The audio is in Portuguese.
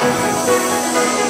Música